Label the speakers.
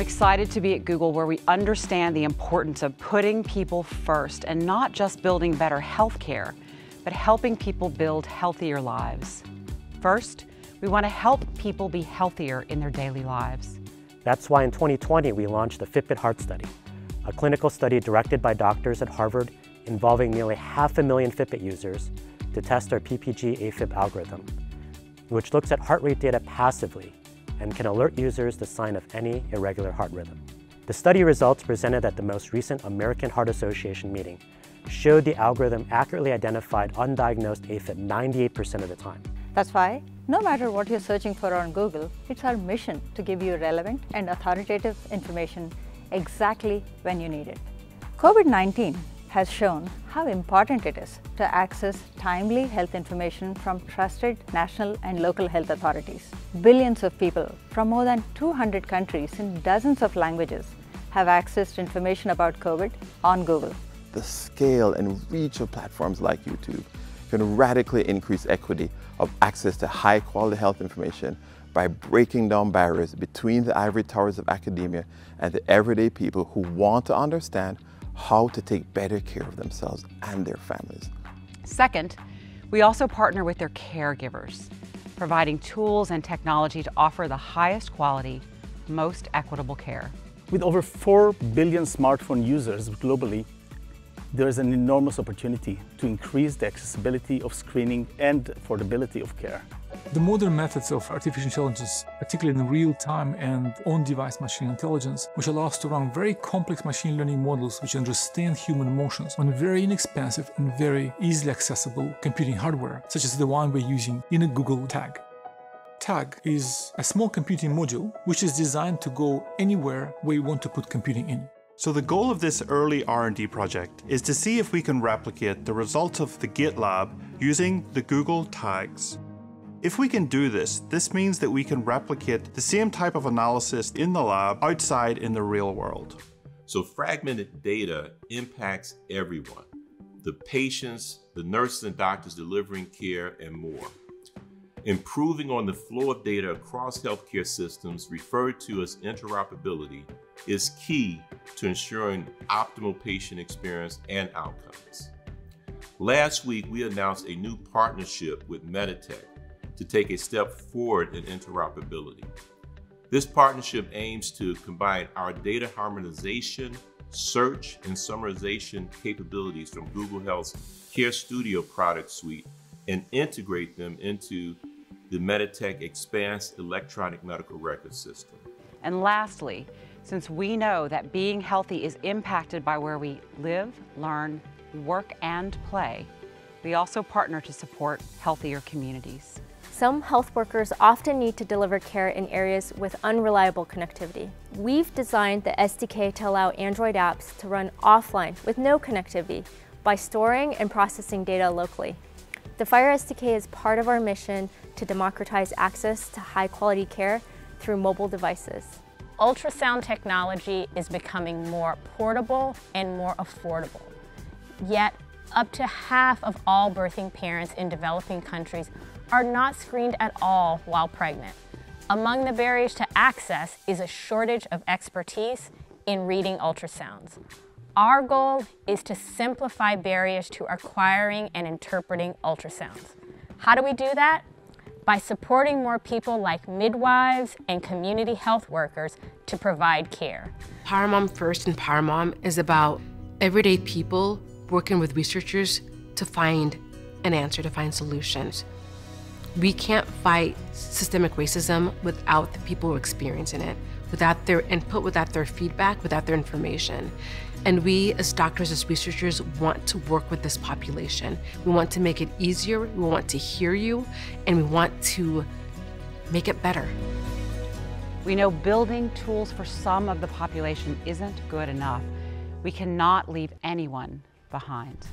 Speaker 1: I'm excited to be at Google where we understand the importance of putting people first and not just building better healthcare, but helping people build healthier lives. First, we want to help people be healthier in their daily lives.
Speaker 2: That's why in 2020 we launched the Fitbit Heart Study, a clinical study directed by doctors at Harvard involving nearly half a million Fitbit users to test our PPG AFib algorithm, which looks at heart rate data passively and can alert users the sign of any irregular heart rhythm. The study results presented at the most recent American Heart Association meeting showed the algorithm accurately identified undiagnosed AFib 98% of the time.
Speaker 3: That's why, no matter what you're searching for on Google, it's our mission to give you relevant and authoritative information exactly when you need it. COVID-19 has shown how important it is to access timely health information from trusted national and local health authorities. Billions of people from more than 200 countries in dozens of languages have accessed information about COVID on Google.
Speaker 4: The scale and reach of platforms like YouTube can radically increase equity of access to high quality health information by breaking down barriers between the ivory towers of academia and the everyday people who want to understand how to take better care of themselves and their families.
Speaker 1: Second, we also partner with their caregivers, providing tools and technology to offer the highest quality, most equitable care.
Speaker 5: With over 4 billion smartphone users globally, there is an enormous opportunity to increase the accessibility of screening and affordability of care.
Speaker 6: The modern methods of artificial intelligence, particularly in real-time and on-device machine intelligence, which allows to run very complex machine learning models which understand human emotions on very inexpensive and very easily accessible computing hardware, such as the one we're using in a Google Tag. Tag is a small computing module which is designed to go anywhere where you want to put computing in.
Speaker 7: So the goal of this early R&D project is to see if we can replicate the results of the gait lab using the Google tags. If we can do this, this means that we can replicate the same type of analysis in the lab outside in the real world.
Speaker 8: So fragmented data impacts everyone, the patients, the nurses and doctors delivering care, and more. Improving on the flow of data across healthcare systems, referred to as interoperability, is key to ensuring optimal patient experience and outcomes. Last week, we announced a new partnership with Meditech to take a step forward in interoperability. This partnership aims to combine our data harmonization, search, and summarization capabilities from Google Health's Care Studio product suite and integrate them into the Meditech Expanse electronic medical record system.
Speaker 1: And lastly, since we know that being healthy is impacted by where we live, learn, work, and play, we also partner to support healthier communities.
Speaker 9: Some health workers often need to deliver care in areas with unreliable connectivity. We've designed the SDK to allow Android apps to run offline with no connectivity by storing and processing data locally. The FHIR SDK is part of our mission to democratize access to high quality care through mobile devices
Speaker 10: ultrasound technology is becoming more portable and more affordable. Yet, up to half of all birthing parents in developing countries are not screened at all while pregnant. Among the barriers to access is a shortage of expertise in reading ultrasounds. Our goal is to simplify barriers to acquiring and interpreting ultrasounds. How do we do that? by supporting more people like midwives and community health workers to provide care.
Speaker 11: PowerMom First and PowerMom is about everyday people working with researchers to find an answer, to find solutions. We can't fight systemic racism without the people experiencing it, without their input, without their feedback, without their information. And we, as doctors, as researchers, want to work with this population. We want to make it easier, we want to hear you, and we want to make it better.
Speaker 1: We know building tools for some of the population isn't good enough. We cannot leave anyone behind.